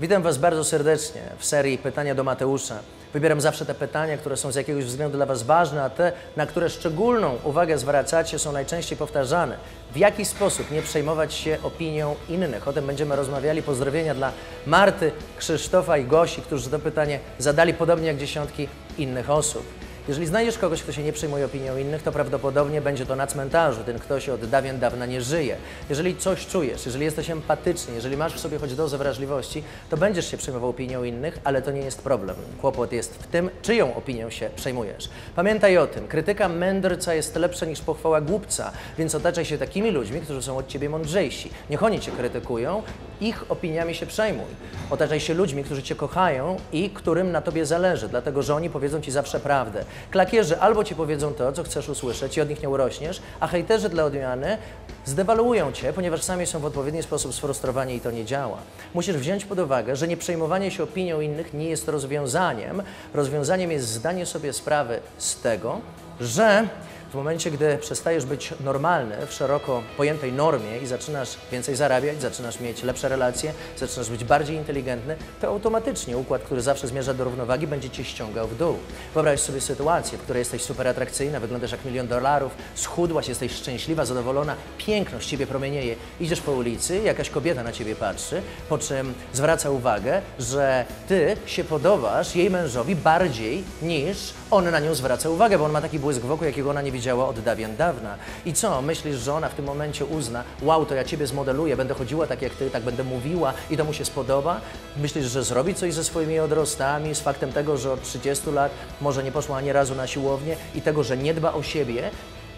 Witam Was bardzo serdecznie w serii Pytania do Mateusza. Wybieram zawsze te pytania, które są z jakiegoś względu dla Was ważne, a te, na które szczególną uwagę zwracacie, są najczęściej powtarzane. W jaki sposób nie przejmować się opinią innych? O tym będziemy rozmawiali. Pozdrowienia dla Marty, Krzysztofa i Gosi, którzy to pytanie zadali podobnie jak dziesiątki innych osób. Jeżeli znajdziesz kogoś, kto się nie przejmuje opinią innych, to prawdopodobnie będzie to na cmentarzu. Ten ktoś od dawien dawna nie żyje. Jeżeli coś czujesz, jeżeli jesteś empatyczny, jeżeli masz w sobie choć dozę wrażliwości, to będziesz się przejmował opinią innych, ale to nie jest problem. Kłopot jest w tym, czyją opinią się przejmujesz. Pamiętaj o tym, krytyka mędrca jest lepsza niż pochwała głupca, więc otaczaj się takimi ludźmi, którzy są od ciebie mądrzejsi. Niech oni cię krytykują, ich opiniami się przejmuj. Otaczaj się ludźmi, którzy cię kochają i którym na tobie zależy, dlatego że oni powiedzą ci zawsze prawdę. Klakierzy albo ci powiedzą to, co chcesz usłyszeć i od nich nie urośniesz, a hejterzy dla odmiany zdewaluują cię, ponieważ sami są w odpowiedni sposób sfrustrowani i to nie działa. Musisz wziąć pod uwagę, że nie przejmowanie się opinią innych nie jest rozwiązaniem. Rozwiązaniem jest zdanie sobie sprawy z tego, że w momencie, gdy przestajesz być normalny w szeroko pojętej normie i zaczynasz więcej zarabiać, zaczynasz mieć lepsze relacje, zaczynasz być bardziej inteligentny, to automatycznie układ, który zawsze zmierza do równowagi, będzie cię ściągał w dół. Wyobraź sobie sytuację, w której jesteś super atrakcyjna, wyglądasz jak milion dolarów, schudłaś, jesteś szczęśliwa, zadowolona, piękność ciebie promienieje. Idziesz po ulicy, jakaś kobieta na ciebie patrzy, po czym zwraca uwagę, że ty się podobasz jej mężowi bardziej niż on na nią zwraca uwagę, bo on ma taki błysk wokół, jakiego ona nie widziała od dawien dawna. I co? Myślisz, że ona w tym momencie uzna, wow, to ja ciebie zmodeluję, będę chodziła tak jak ty, tak będę mówiła i to mu się spodoba? Myślisz, że zrobi coś ze swoimi odrostami, z faktem tego, że od 30 lat może nie poszła ani razu na siłownię i tego, że nie dba o siebie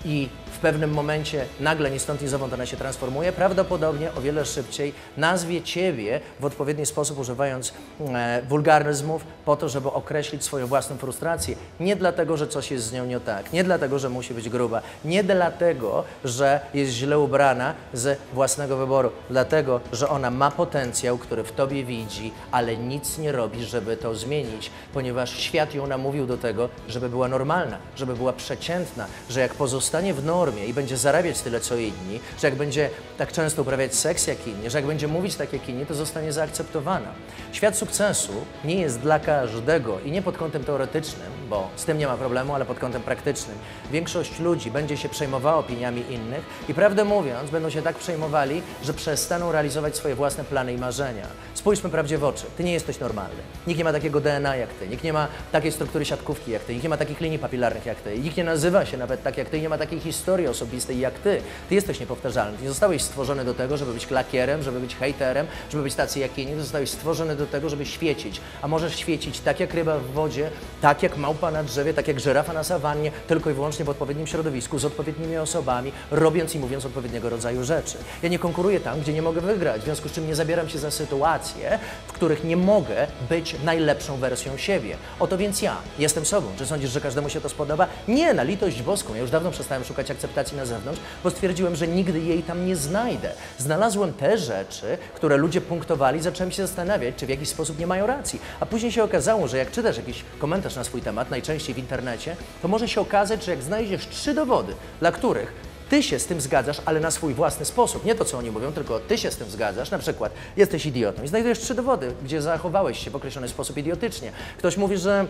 i w pewnym momencie nagle ni stąd ni zowąd ona się transformuje, prawdopodobnie o wiele szybciej nazwie Ciebie w odpowiedni sposób, używając e, wulgaryzmów, po to, żeby określić swoją własną frustrację. Nie dlatego, że coś jest z nią nie tak, nie dlatego, że musi być gruba, nie dlatego, że jest źle ubrana z własnego wyboru, dlatego, że ona ma potencjał, który w Tobie widzi, ale nic nie robi, żeby to zmienić, ponieważ świat ją namówił do tego, żeby była normalna, żeby była przeciętna, że jak pozostanie w normie, i będzie zarabiać tyle co inni, że jak będzie tak często uprawiać seks jak inni, że jak będzie mówić tak jak inni, to zostanie zaakceptowana. Świat sukcesu nie jest dla każdego i nie pod kątem teoretycznym, bo z tym nie ma problemu, ale pod kątem praktycznym. Większość ludzi będzie się przejmowała opiniami innych i prawdę mówiąc, będą się tak przejmowali, że przestaną realizować swoje własne plany i marzenia. Spójrzmy prawdzie w oczy. Ty nie jesteś normalny. Nikt nie ma takiego DNA jak ty. Nikt nie ma takiej struktury siatkówki jak ty. Nikt nie ma takich linii papilarnych jak ty. Nikt nie nazywa się nawet tak jak ty. Nie ma takiej historii osobistej jak ty. Ty jesteś niepowtarzalny. Ty nie zostałeś stworzony do tego, żeby być klakierem, żeby być hejterem, żeby być tacy jak inni. Ty zostałeś stworzony do tego, żeby świecić. A możesz świecić tak jak ryba w wodzie, tak jak na drzewie, tak jak żyrafa na sawannie, tylko i wyłącznie w odpowiednim środowisku, z odpowiednimi osobami, robiąc i mówiąc odpowiedniego rodzaju rzeczy. Ja nie konkuruję tam, gdzie nie mogę wygrać, w związku z czym nie zabieram się za sytuacje, w których nie mogę być najlepszą wersją siebie. Oto więc ja jestem sobą. Czy sądzisz, że każdemu się to spodoba? Nie, na litość boską. Ja już dawno przestałem szukać akceptacji na zewnątrz, bo stwierdziłem, że nigdy jej tam nie znajdę. Znalazłem te rzeczy, które ludzie punktowali, zacząłem się zastanawiać, czy w jakiś sposób nie mają racji. A później się okazało, że jak czytasz jakiś komentarz na swój temat, najczęściej w internecie, to może się okazać, że jak znajdziesz trzy dowody, dla których ty się z tym zgadzasz, ale na swój własny sposób. Nie to, co oni mówią, tylko ty się z tym zgadzasz. Na przykład jesteś idiotą i znajdujesz trzy dowody, gdzie zachowałeś się w określony sposób idiotycznie. Ktoś mówi, że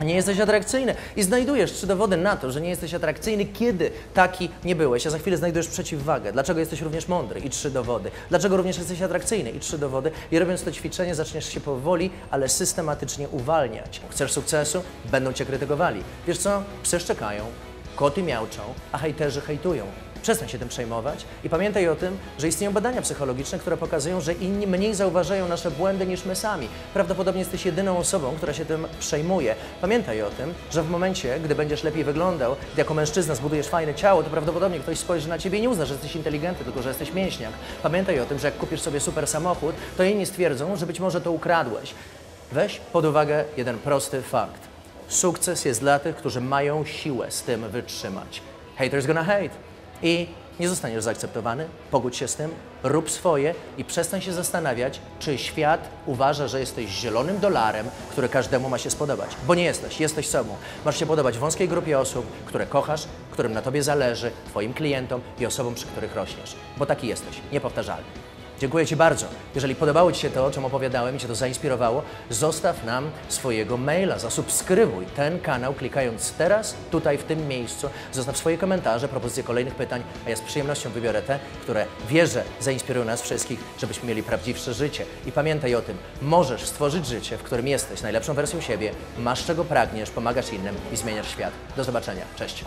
nie jesteś atrakcyjny i znajdujesz trzy dowody na to, że nie jesteś atrakcyjny, kiedy taki nie byłeś, a za chwilę znajdujesz przeciwwagę. Dlaczego jesteś również mądry i trzy dowody. Dlaczego również jesteś atrakcyjny i trzy dowody. I robiąc to ćwiczenie zaczniesz się powoli, ale systematycznie uwalniać. Chcesz sukcesu? Będą cię krytykowali. Wiesz co? Psy koty miauczą, a hejterzy hejtują. Przestań się tym przejmować i pamiętaj o tym, że istnieją badania psychologiczne, które pokazują, że inni mniej zauważają nasze błędy niż my sami. Prawdopodobnie jesteś jedyną osobą, która się tym przejmuje. Pamiętaj o tym, że w momencie, gdy będziesz lepiej wyglądał, gdy jako mężczyzna zbudujesz fajne ciało, to prawdopodobnie ktoś spojrzy na ciebie i nie uzna, że jesteś inteligentny, tylko że jesteś mięśniak. Pamiętaj o tym, że jak kupisz sobie super samochód, to inni stwierdzą, że być może to ukradłeś. Weź pod uwagę jeden prosty fakt. Sukces jest dla tych, którzy mają siłę z tym wytrzymać. Haters gonna hate. I nie zostaniesz zaakceptowany, pogódź się z tym, rób swoje i przestań się zastanawiać, czy świat uważa, że jesteś zielonym dolarem, który każdemu ma się spodobać. Bo nie jesteś, jesteś sobą. Masz się podobać wąskiej grupie osób, które kochasz, którym na tobie zależy, twoim klientom i osobom, przy których rośniesz. Bo taki jesteś, niepowtarzalny. Dziękuję Ci bardzo. Jeżeli podobało Ci się to, o czym opowiadałem i Cię to zainspirowało, zostaw nam swojego maila, zasubskrybuj ten kanał klikając teraz, tutaj, w tym miejscu. Zostaw swoje komentarze, propozycje kolejnych pytań, a ja z przyjemnością wybiorę te, które wierzę zainspirują nas wszystkich, żebyśmy mieli prawdziwsze życie. I pamiętaj o tym, możesz stworzyć życie, w którym jesteś najlepszą wersją siebie, masz czego pragniesz, pomagasz innym i zmieniasz świat. Do zobaczenia. Cześć.